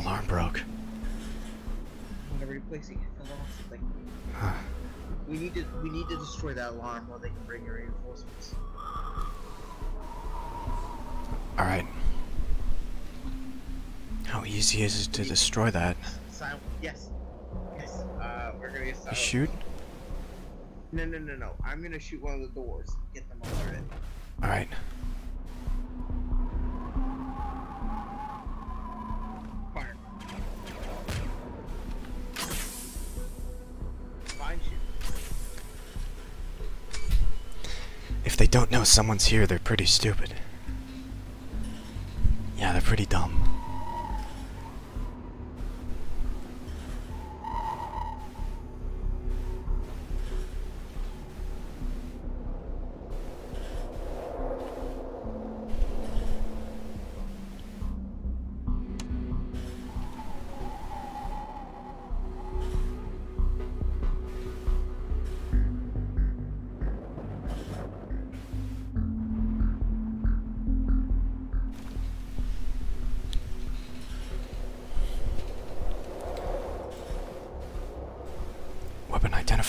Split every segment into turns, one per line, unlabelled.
like alarm broke.
Whenever replacing it, something.
Huh.
We need to we need to destroy that alarm while they can bring in reinforcements.
Alright. How easy is it to destroy that?
Silent. Yes. Yes. Uh, we're gonna get
shoot?
No, no, no, no. I'm gonna shoot one of the doors. Get them alerted.
Alright.
Fire.
Don't know someone's here, they're pretty stupid. Yeah, they're pretty dumb.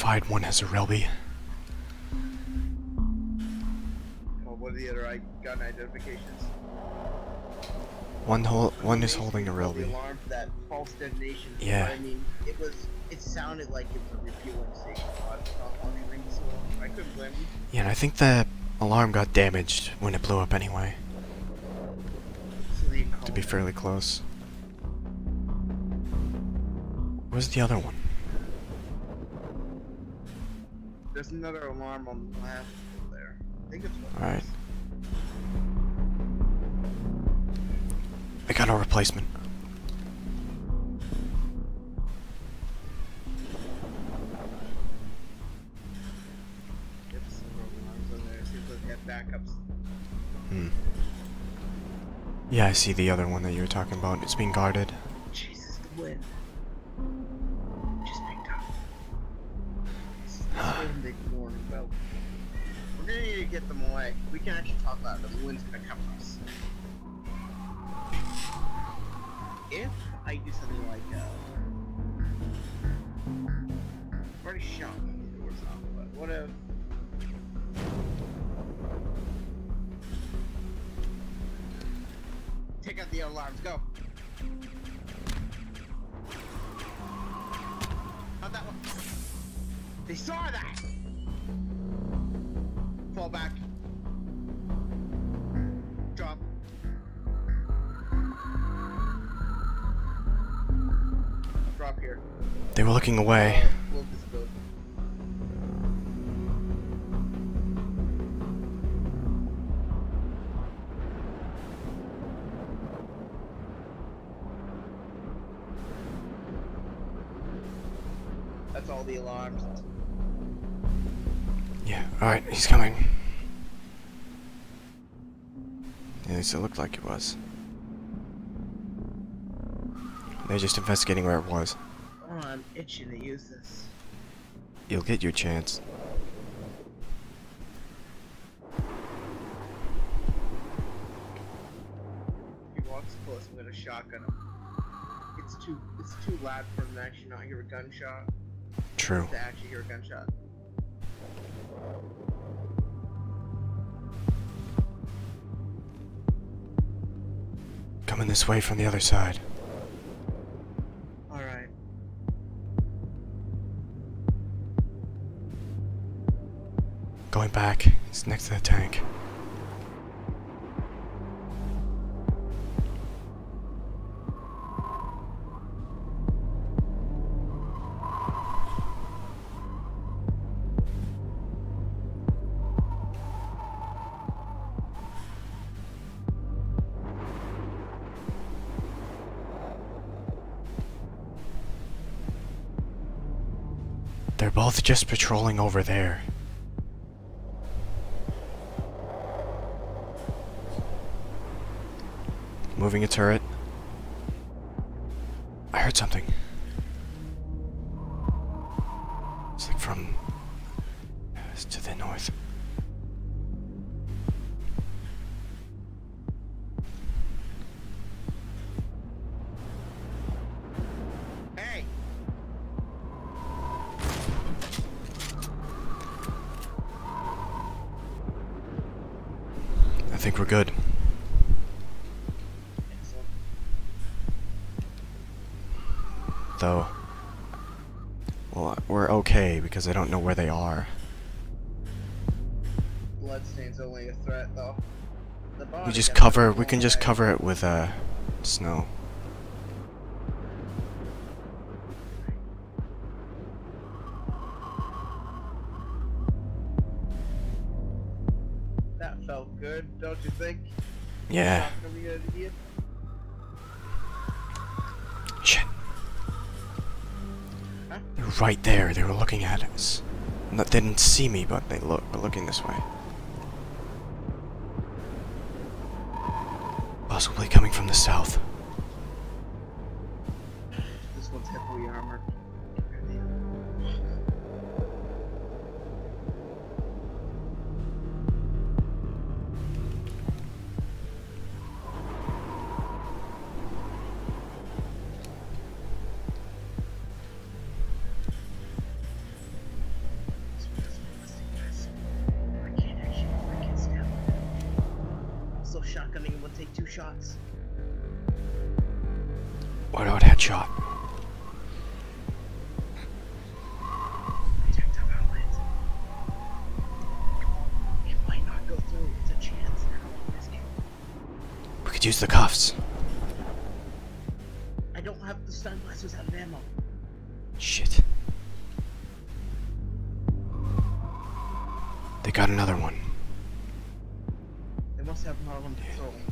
One has a Relby.
Oh, what are the other gun identifications?
One hol one is holding a Relby.
alarm for that false detonation.
Yeah.
I mean, it was. It sounded like it was a refueling station. I on the ring so. I couldn't blame them.
Yeah, and I think the alarm got damaged when it blew up anyway, to be fairly close. Where's the other one?
There's another alarm on the left over there. I think it's one.
Alright. I got a replacement.
Yep, several alarms on there. Seems like they have backups.
Hmm. Yeah, I see the other one that you were talking about. It's being guarded.
Get them away. We can actually talk about it. The wind's gonna come us. If I do something like, uh... I've already shot the doors off, but what if... Take out the alarms, go! Not that one. They saw that! Fall back. Drop. Drop here.
They were looking away.
Uh. That's all the alarms.
Yeah, alright, he's coming. At least it looked like it was. They're just investigating where it was.
Oh, I'm itching to use this.
You'll get your chance.
If he walks close, I'm gonna shotgun him. It's too it's too loud for him to actually not hear a gunshot.
True.
To actually hear a gunshot.
Coming this way from the other side.
Alright.
Going back. It's next to the tank. Both just patrolling over there. Moving a turret. I heard something. Well, we're okay because I don't know where they are.
Bloodstain's only a threat, though. The
We just cover. We can just cover it with uh, snow.
That felt good, don't you think?
Yeah. Right there. They were looking at us. No, they didn't see me, but they look were looking this way. Possibly coming from the south.
This one's heavily armored. Shots.
What about headshot?
Projectile outlet. It might not go through. It's a chance. Risk it.
We could use the cuffs.
I don't have the out of ammo.
Shit. They got another one.
They must have Marlon patrolling.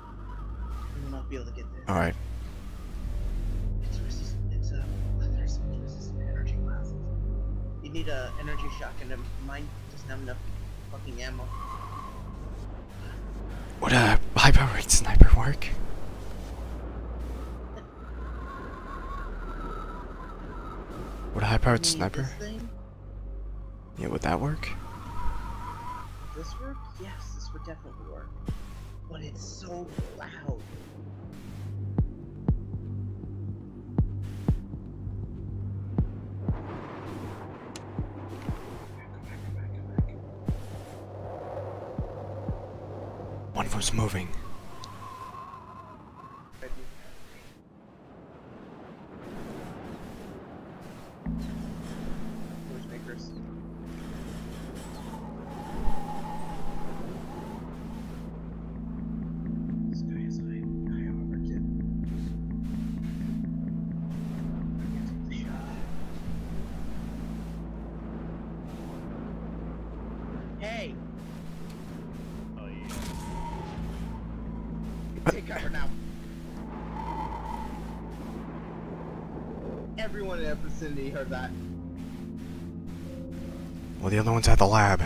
We will not be able to get there.
Alright.
It's resistant. It's uh, a leather suit resistant energy glasses. You need a energy shock, and Mine doesn't have enough fucking ammo.
Would a high powered sniper work? Would a high powered sniper? Yeah, would that work?
This work? Yes, this would definitely work. But it's so loud.
One of them's moving.
Heard that.
Well, the other one's at the lab.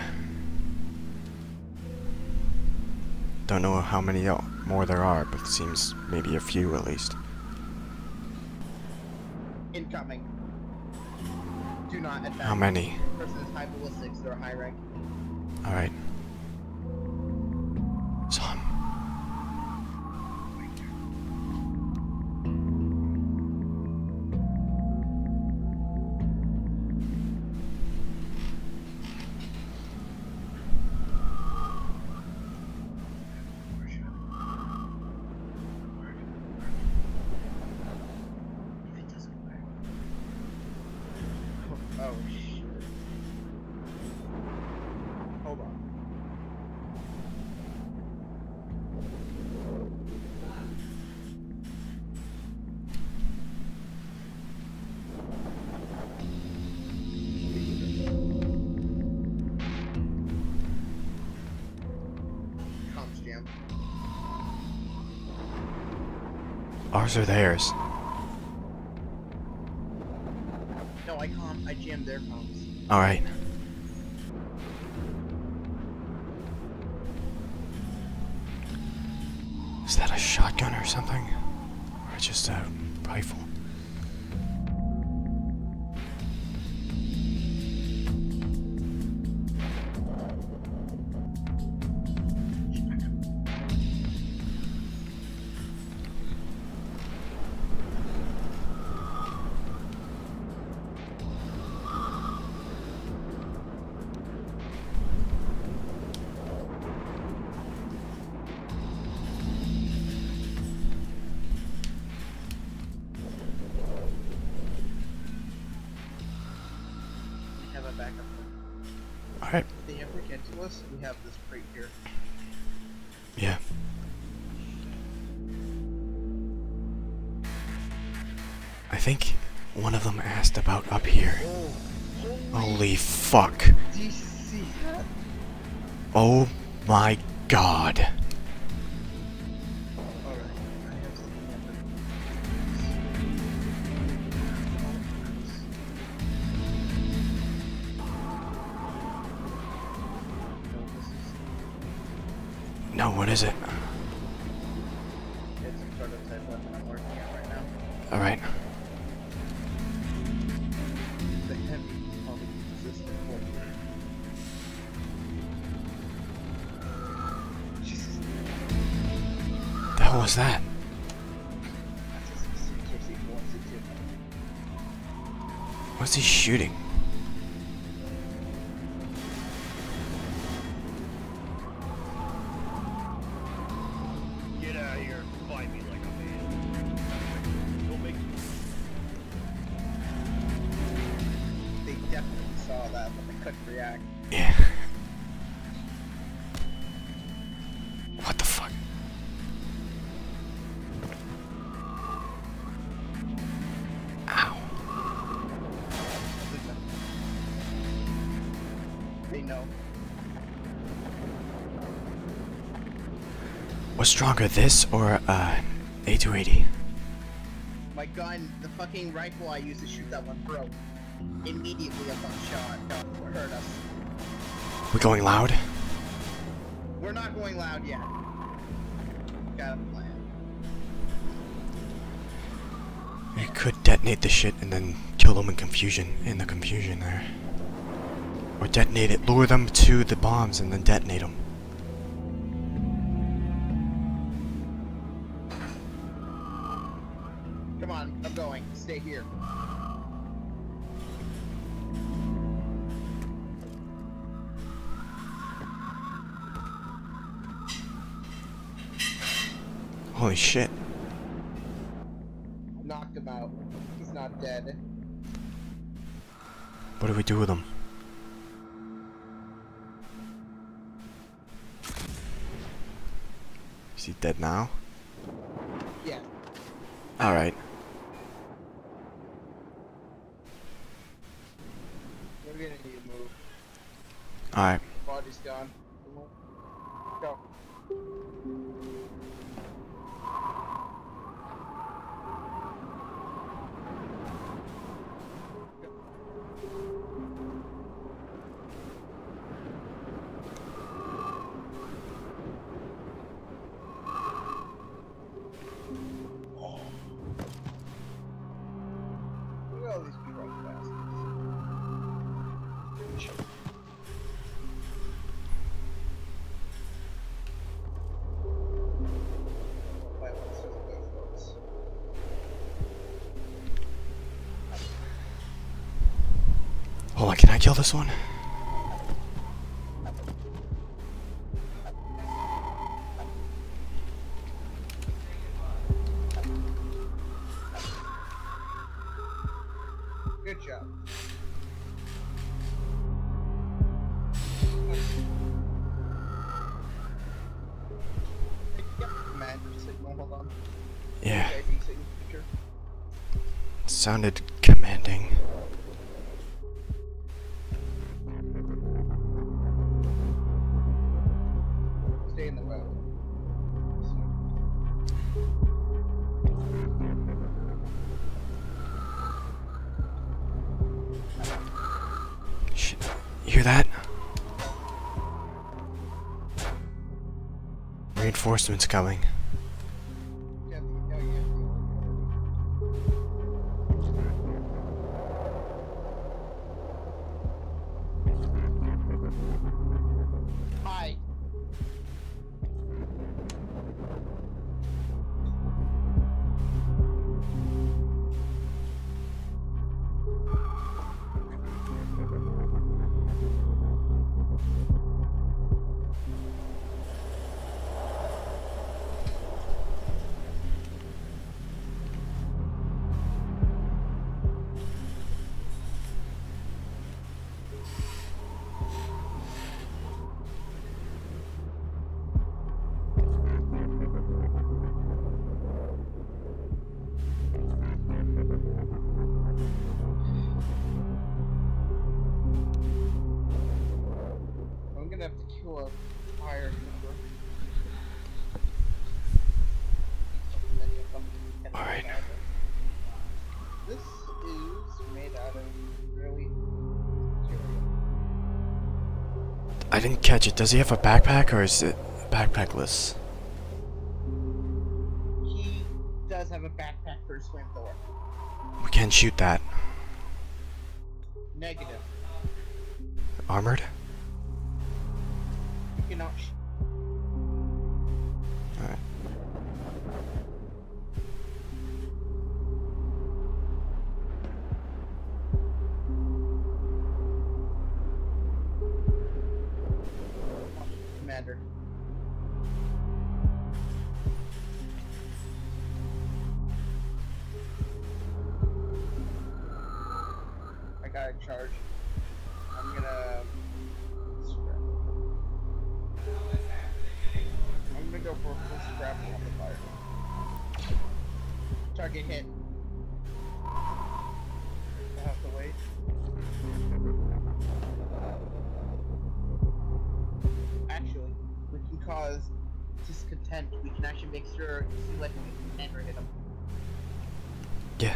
Don't know how many more there are, but it seems maybe a few at least.
Incoming. Do not attack.
How many?
Person high ballistics, they're high rank.
Alright.
Oh, shit. Hold on.
Ours are theirs?
No, I com I jammed their comms.
Alright.
They ever get to us, we have this crate here.
yeah. I think one of them asked about up here.
Oh,
Holy fuck.
Do you see that?
Oh my god. Hell was that?
that's a C6 or C4, C2.
What's he shooting? What's stronger, this or uh, A280?
My gun, the fucking rifle I used to shoot that one broke. Immediately upon shot, got hurt us.
We going loud?
We're not going loud yet. Got a plan.
We could detonate the shit and then kill them in confusion, in the confusion there. Or detonate it, lure them to the bombs and then detonate them. Holy shit.
Knocked him out. He's not dead.
What do we do with them? Is he dead now?
Yeah.
Alright.
We're gonna need to move.
Alright. Kill this one?
Good job. Yep, commander signal, hold on.
Yeah, sounded commanding. Reinforcements coming.
To a fire member.
Alright.
This is made out of really material.
I didn't catch it. Does he have a backpack or is it backpackless?
He does have a backpack for his flamethrower.
We can't shoot that.
Negative.
Armored?
Target hit. I have to wait. Actually, we can cause discontent. We can actually make sure you see like we never hit them.
Yeah.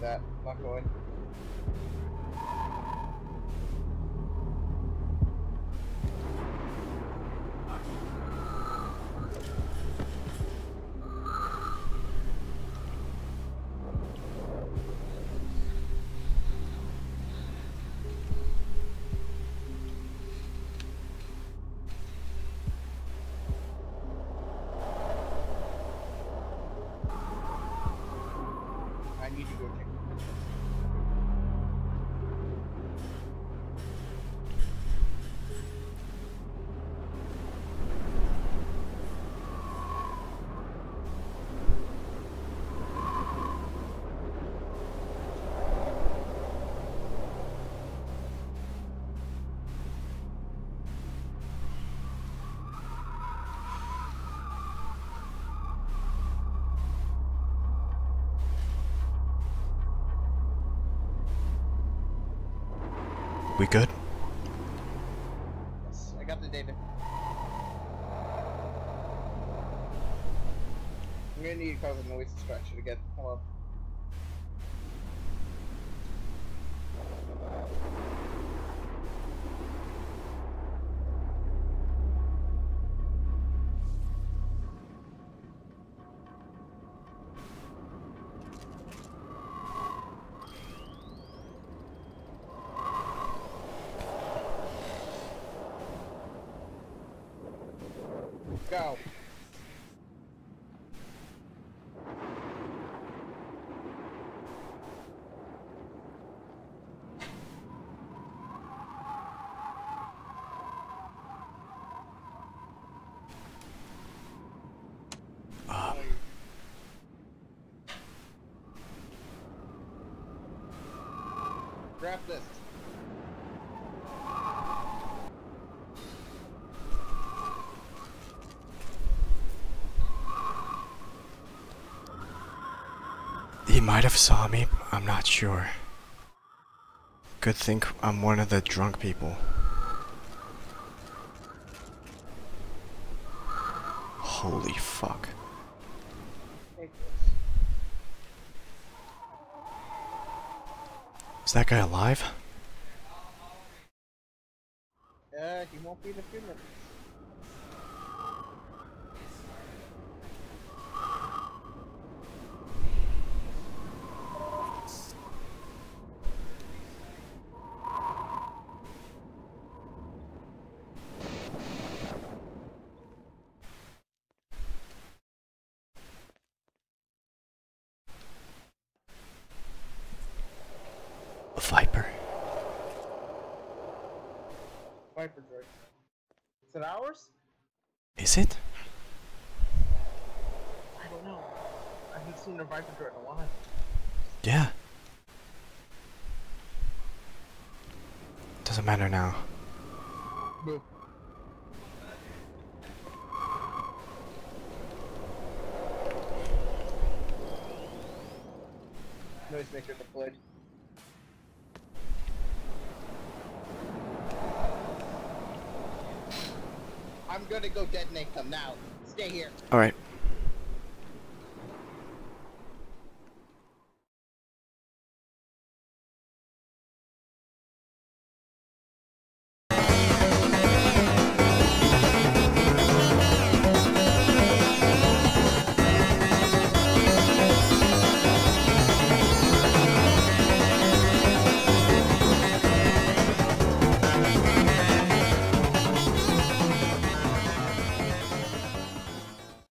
That. Not going. I need to go check.
We good?
Yes, I got the data. I'm gonna need to cause a noise distraction again. Hold on. Go. Grab this.
He might have saw me. I'm not sure. Good think I'm one of the drunk people. Holy fuck. Is that guy alive?
Uh, he won't be.
Viper.
Viper droid. Is it ours?
Is it?
I don't know. I haven't seen a Viper droid in a while.
Yeah. Doesn't matter now.
Boo. Noisemaker deployed. I'm gonna go detonate them now. Stay here.
Alright.